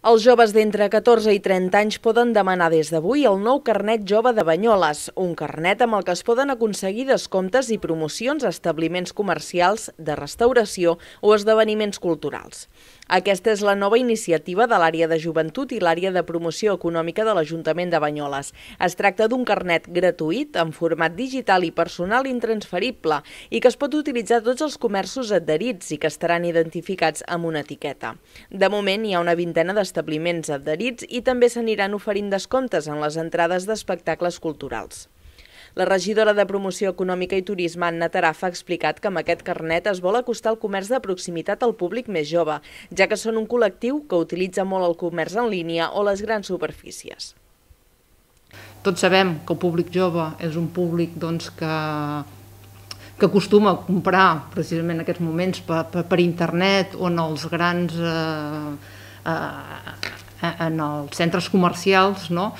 Els joves d'entre 14 i 30 anys poden demanar des d'avui el nou carnet jove de Banyoles, un carnet amb el que es poden aconseguir descomptes i promocions a establiments comercials, de restauració o esdeveniments culturals. Aquesta és la nova iniciativa de l'àrea de joventut i l'àrea de promoció econòmica de l'Ajuntament de Banyoles. Es tracta d'un carnet gratuït en format digital i personal intransferible i que es pot utilitzar tots els comerços adherits i que estaran identificats amb una etiqueta. De moment hi ha una vintena de establiments adherits i també s'aniran oferint descomptes en les entrades d'espectacles culturals. La regidora de Promoció Econòmica i Turisme, Anna Taraf, ha explicat que amb aquest carnet es vol acostar el comerç de proximitat al públic més jove, ja que són un col·lectiu que utilitza molt el comerç en línia o les grans superfícies. Tots sabem que el públic jove és un públic doncs, que, que acostuma a comprar precisament en aquests moments per, per, per internet o en els grans eh, eh, en els centres comercials, no?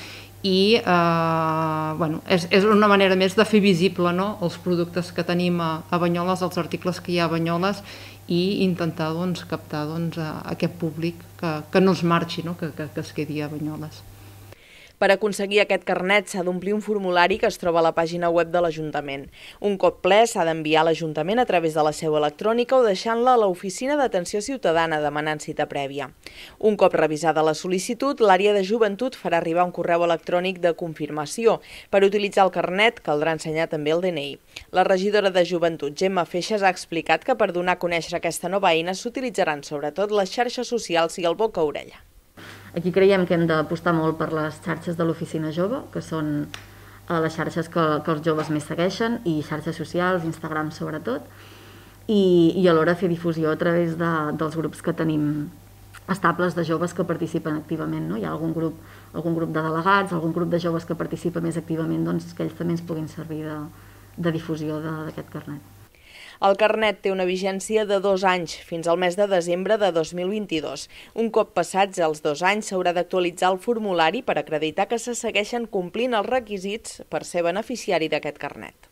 i eh, bueno, és, és una manera més de fer visible no? els productes que tenim a, a Banyoles, els articles que hi ha a Banyoles i intentar doncs, captar doncs, a, a aquest públic que, que no es marxi, no? Que, que, que es quedi a Banyoles. Per aconseguir aquest carnet s'ha d'omplir un formulari que es troba a la pàgina web de l'Ajuntament. Un cop ple s'ha d'enviar a l'Ajuntament a través de la seu electrònica o deixant-la a l'Oficina d'Atenció Ciutadana demanant cita prèvia. Un cop revisada la sol·licitud, l'àrea de joventut farà arribar un correu electrònic de confirmació. Per utilitzar el carnet caldrà ensenyar també el DNI. La regidora de Joventut, Gemma Feixes, ha explicat que per donar a conèixer aquesta nova eina s'utilitzaran sobretot les xarxes socials i el boca-orella. Aquí creiem que hem d'apostar molt per les xarxes de l'oficina jove, que són eh, les xarxes que, que els joves més segueixen, i xarxes socials, Instagram sobretot, i, i alhora fer difusió a través de, dels grups que tenim estables de joves que participen activament. No? Hi ha algun grup, algun grup de delegats, algun grup de joves que participa més activament, doncs que ells també ens puguin servir de, de difusió d'aquest carnet. El carnet té una vigència de dos anys, fins al mes de desembre de 2022. Un cop passats els dos anys s'haurà d'actualitzar el formulari per acreditar que se segueixen complint els requisits per ser beneficiari d'aquest carnet.